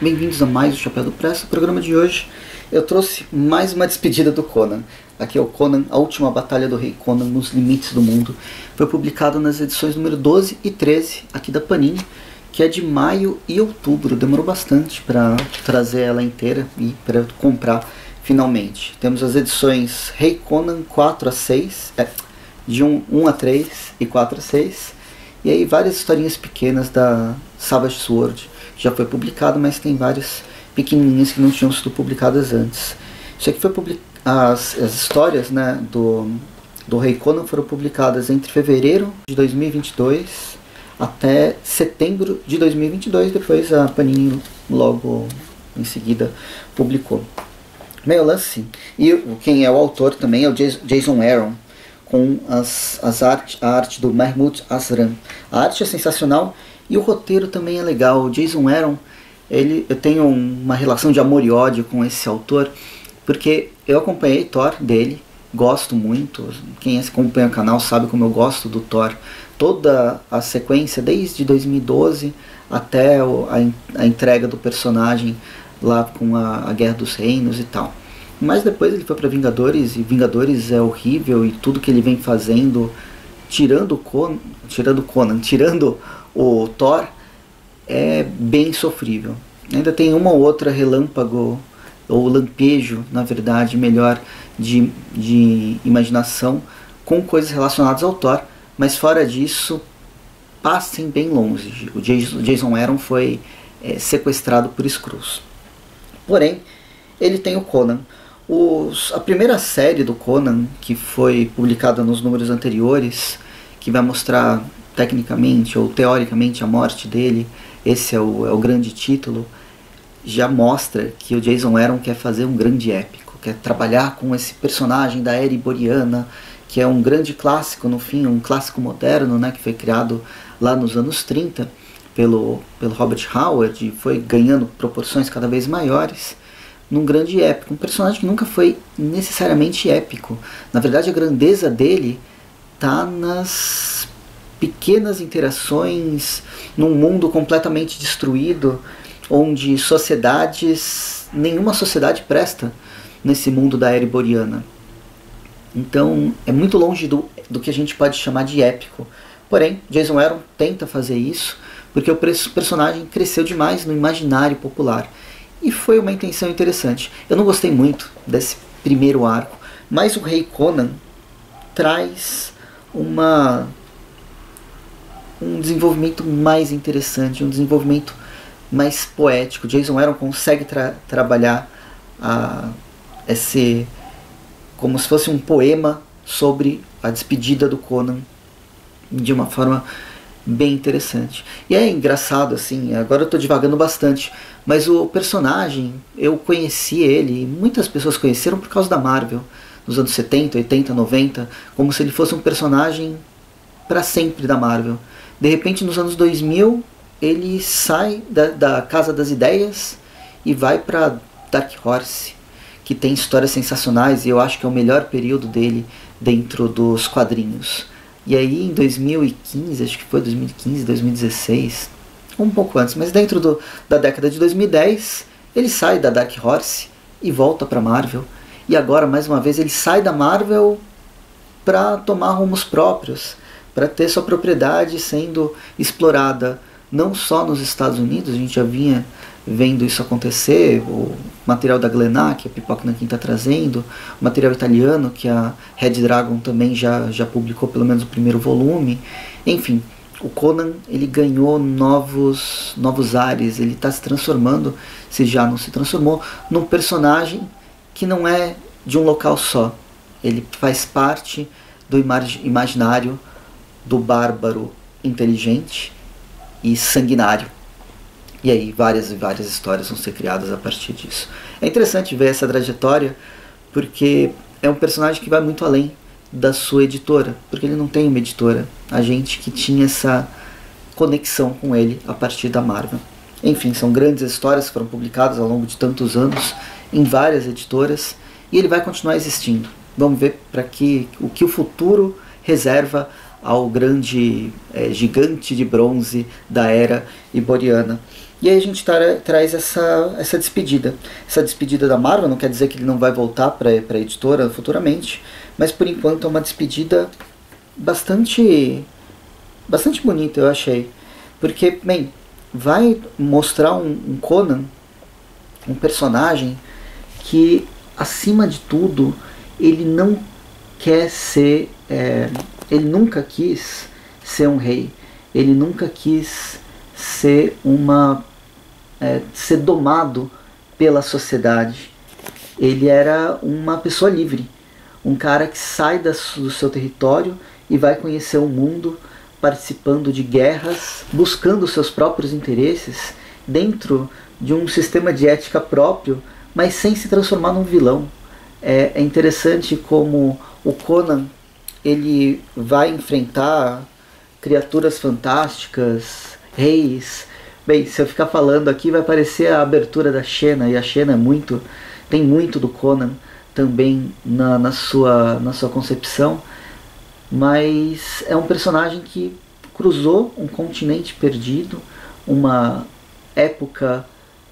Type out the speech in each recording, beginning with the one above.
bem-vindos a mais o Chapéu do Pressa. No programa de hoje eu trouxe mais uma despedida do Conan. Aqui é o Conan, a última batalha do rei Conan nos limites do mundo. Foi publicado nas edições número 12 e 13 aqui da Panini, que é de maio e outubro. Demorou bastante para trazer ela inteira e para comprar finalmente. Temos as edições Rei Conan 4 a 6, é, de 1, 1 a 3 e 4 a 6. E aí várias historinhas pequenas da Savage Sword já foi publicado, mas tem várias pequenininhas que não tinham sido publicadas antes. Isso aqui foi publicado, as, as histórias né, do, do Rei Conan foram publicadas entre fevereiro de 2022 até setembro de 2022, depois a Panini logo em seguida publicou. Meio lance, e quem é o autor também é o Jason Aaron, com as, as art, a arte do Mahmoud Asram. A arte é sensacional e o roteiro também é legal. O Jason Aaron, ele, eu tenho uma relação de amor e ódio com esse autor, porque eu acompanhei Thor dele, gosto muito. Quem acompanha o canal sabe como eu gosto do Thor. Toda a sequência, desde 2012 até a, entrega do personagem lá com a, a Guerra dos Reinos e tal. Mas depois ele foi para Vingadores e Vingadores é horrível e tudo que ele vem fazendo, tirando o Conan, tirando Conan, tirando o Thor, é bem sofrível. Ainda tem uma ou outra relâmpago ou lampejo, na verdade, melhor de, de imaginação com coisas relacionadas ao Thor, mas fora disso, passem bem longe. O Jason Aaron foi é, sequestrado por Skrulls. Porém, ele tem o Conan. Os, a primeira série do Conan, que foi publicada nos números anteriores, que vai mostrar tecnicamente ou teoricamente a morte dele, esse é o, é o grande título, já mostra que o Jason Aaron quer fazer um grande épico, quer trabalhar com esse personagem da era iboriana, que é um grande clássico, no fim, um clássico moderno, né, que foi criado lá nos anos 30 pelo, pelo Robert Howard e foi ganhando proporções cada vez maiores num grande épico. Um personagem que nunca foi necessariamente épico. Na verdade, a grandeza dele está nas pequenas interações num mundo completamente destruído, onde sociedades, nenhuma sociedade presta nesse mundo da era iboriana. Então, é muito longe do, do que a gente pode chamar de épico. Porém, Jason Aaron tenta fazer isso porque o personagem cresceu demais no imaginário popular. E foi uma intenção interessante. Eu não gostei muito desse primeiro arco, mas o Rei Conan traz uma um desenvolvimento mais interessante, um desenvolvimento mais poético. Jason Aaron consegue tra trabalhar a, esse como se fosse um poema sobre a despedida do Conan de uma forma bem interessante. E é engraçado, assim, agora eu estou divagando bastante, mas o personagem, eu conheci ele, e muitas pessoas conheceram por causa da Marvel, nos anos 70, 80, 90, como se ele fosse um personagem para sempre da Marvel. De repente, nos anos 2000, ele sai da, da Casa das Ideias e vai para Dark Horse, que tem histórias sensacionais e eu acho que é o melhor período dele dentro dos quadrinhos. E aí em 2015, acho que foi 2015, 2016, um pouco antes, mas dentro do, da década de 2010, ele sai da Dark Horse e volta para Marvel. E agora, mais uma vez, ele sai da Marvel para tomar rumos próprios, para ter sua propriedade sendo explorada não só nos Estados Unidos, a gente já vinha vendo isso acontecer, o material da Glenar, que a Pipoca Nankin está trazendo, material italiano, que a Red Dragon também já, já publicou pelo menos o primeiro volume. Enfim, o Conan ele ganhou novos, novos ares, ele está se transformando, se já não se transformou, num personagem que não é de um local só. Ele faz parte do imaginário do bárbaro inteligente e sanguinário e aí várias e várias histórias vão ser criadas a partir disso. É interessante ver essa trajetória porque é um personagem que vai muito além da sua editora, porque ele não tem uma editora, a gente que tinha essa conexão com ele a partir da Marvel. Enfim, são grandes histórias que foram publicadas ao longo de tantos anos em várias editoras e ele vai continuar existindo. Vamos ver para que o que o futuro reserva ao grande é, gigante de bronze da era iboriana. E aí a gente tra traz essa, essa despedida. Essa despedida da Marvel não quer dizer que ele não vai voltar para a editora futuramente, mas por enquanto é uma despedida bastante bastante bonita, eu achei. Porque, bem, vai mostrar um, um Conan, um personagem que, acima de tudo, ele não quer ser. É, ele nunca quis ser um rei. Ele nunca quis ser uma. É, ser domado pela sociedade. Ele era uma pessoa livre. Um cara que sai do seu território e vai conhecer o mundo participando de guerras, buscando seus próprios interesses dentro de um sistema de ética próprio, mas sem se transformar num vilão. É, é interessante como o Conan ele vai enfrentar criaturas fantásticas, reis. Bem, se eu ficar falando aqui vai parecer a abertura da Xena e a Xena é muito tem muito do Conan também na, na sua na sua concepção mas é um personagem que cruzou um continente perdido, uma época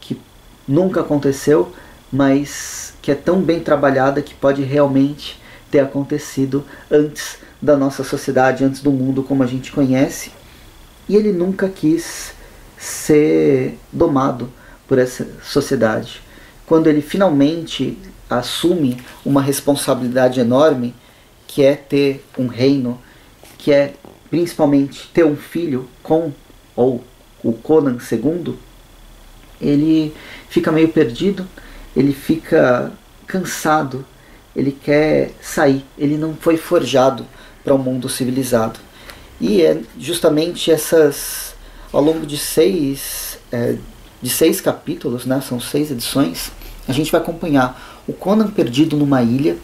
que nunca aconteceu, mas que é tão bem trabalhada que pode realmente ter acontecido antes da nossa sociedade, antes do mundo como a gente conhece. E ele nunca quis ser domado por essa sociedade. Quando ele finalmente assume uma responsabilidade enorme, que é ter um reino, que é principalmente ter um filho com ou o Conan II, ele fica meio perdido, ele fica cansado, ele quer sair, ele não foi forjado para o um mundo civilizado. E é justamente essas, ao longo de seis, é, de seis capítulos, né, são seis edições, a gente vai acompanhar o Conan perdido numa ilha,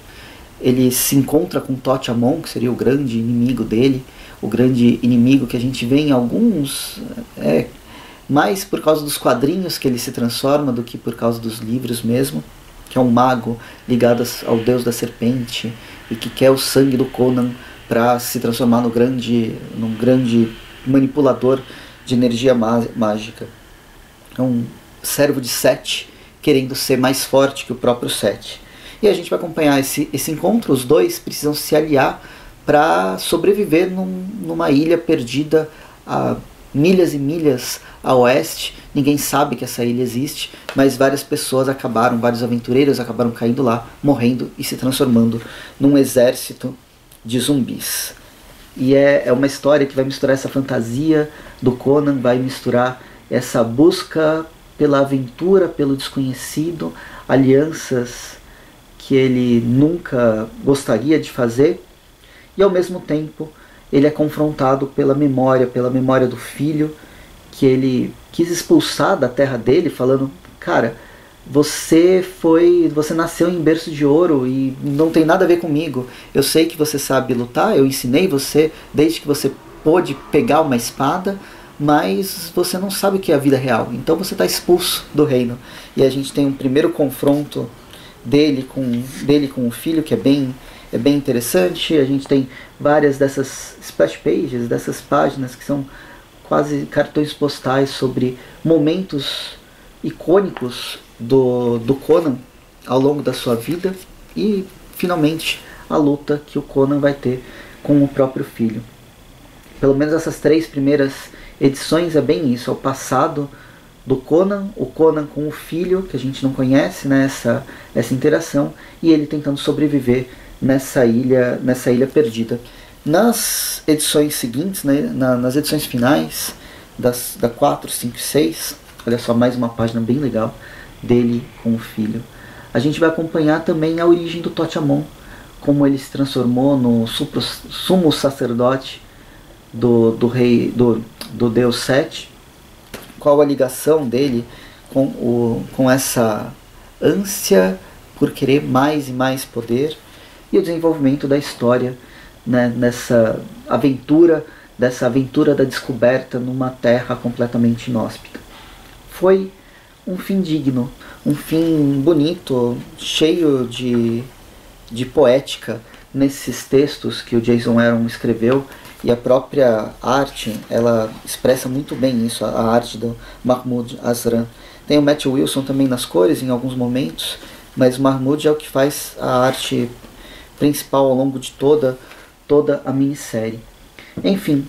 ele se encontra com Tote Amon, que seria o grande inimigo dele, o grande inimigo que a gente vê em alguns, é, mais por causa dos quadrinhos que ele se transforma do que por causa dos livros mesmo, que é um mago ligado ao deus da serpente e que quer o sangue do Conan para se transformar no grande, num grande manipulador de energia mágica. É um servo de Sete querendo ser mais forte que o próprio Sete. E a gente vai acompanhar esse, esse encontro. Os dois precisam se aliar para sobreviver num, numa ilha perdida a milhas e milhas a oeste. Ninguém sabe que essa ilha existe, mas várias pessoas acabaram, vários aventureiros acabaram caindo lá, morrendo e se transformando num exército de zumbis. E é, é uma história que vai misturar essa fantasia do Conan, vai misturar essa busca pela aventura, pelo desconhecido, alianças que ele nunca gostaria de fazer, e ao mesmo tempo ele é confrontado pela memória, pela memória do filho que ele quis expulsar da terra dele, falando: "Cara, você foi, você nasceu em berço de ouro e não tem nada a ver comigo. Eu sei que você sabe lutar, eu ensinei você desde que você pôde pegar uma espada, mas você não sabe o que é a vida real. Então você está expulso do reino. E a gente tem um primeiro confronto dele com, dele com o filho, que é bem, é bem interessante. A gente tem várias dessas splash pages, dessas páginas que são quase cartões postais sobre momentos icônicos do, do Conan ao longo da sua vida e finalmente a luta que o Conan vai ter com o próprio filho. Pelo menos essas três primeiras edições é bem isso, é o passado do Conan, o Conan com o filho, que a gente não conhece, né, essa, interação, e ele tentando sobreviver nessa ilha, nessa ilha perdida. Nas edições seguintes, né, na, nas edições finais, das, da 4, 5 e 6, olha só, mais uma página bem legal dele com o filho. A gente vai acompanhar também a origem do Totiamon, como ele se transformou no sumo sacerdote do, do rei do, do deus Sete, qual a ligação dele com, o, com essa ânsia por querer mais e mais poder e o desenvolvimento da história né, nessa aventura, dessa aventura da descoberta numa terra completamente inóspita. Foi um fim digno, um fim bonito, cheio de, de poética nesses textos que o Jason Aaron escreveu E a própria arte, ela expressa muito bem isso, a arte do Mahmoud Azran. Tem o Matt Wilson também nas cores em alguns momentos, mas Mahmoud é o que faz a arte principal ao longo de toda, toda a minissérie. Enfim,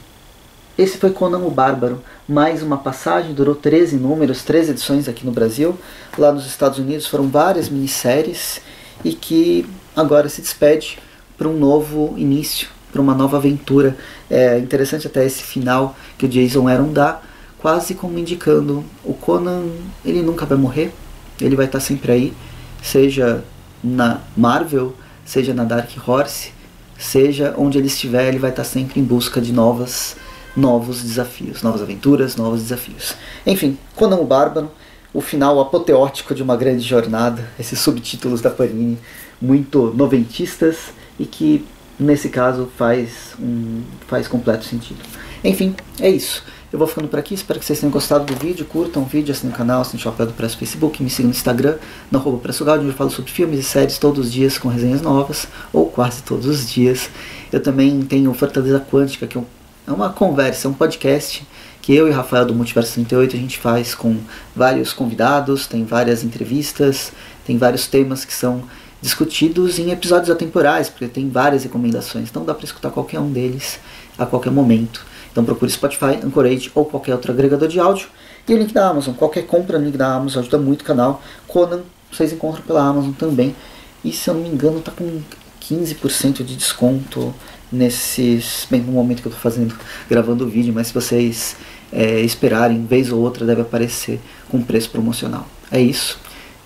esse foi Conan o Bárbaro, mais uma passagem, durou 13 números, 13 edições aqui no Brasil. Lá nos Estados Unidos foram várias minisséries e que agora se despede para um novo início, para uma nova aventura. É interessante até esse final que o Jason Aaron dá, quase como indicando o Conan, ele nunca vai morrer, ele vai estar sempre aí, seja na Marvel, seja na Dark Horse, seja onde ele estiver, ele vai estar sempre em busca de novas novos desafios, novas aventuras, novos desafios. Enfim, Conan o Bárbaro, o final apoteótico de uma grande jornada, esses subtítulos da Panini muito noventistas e que nesse caso faz, um, faz completo sentido. Enfim, é isso. Eu vou ficando por aqui, espero que vocês tenham gostado do vídeo, curtam o vídeo, assinem o canal, assinem o Chapéu do Preço Facebook, me sigam no Instagram, no arroba Preço onde eu falo sobre filmes e séries todos os dias com resenhas novas, ou quase todos os dias. Eu também tenho Fortaleza Quântica, que é, é uma conversa, é um podcast que eu e Rafael do Multiverso 38 a gente faz com vários convidados, tem várias entrevistas, tem vários temas que são discutidos em episódios atemporais, porque tem várias recomendações, então dá para escutar qualquer um deles a qualquer momento. Então procure Spotify, Anchorage ou qualquer outro agregador de áudio. E o link da Amazon, qualquer compra no link da Amazon ajuda muito o canal. Conan, vocês encontram pela Amazon também. E se eu não me engano, tá com 15% de desconto nesses. Bem, no momento que eu tô fazendo, gravando o vídeo, mas se vocês é, esperarem, vez ou outra, deve aparecer com preço promocional. É isso.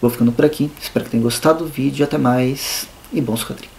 Vou ficando por aqui. Espero que tenham gostado do vídeo. Até mais e bons quadrinhos.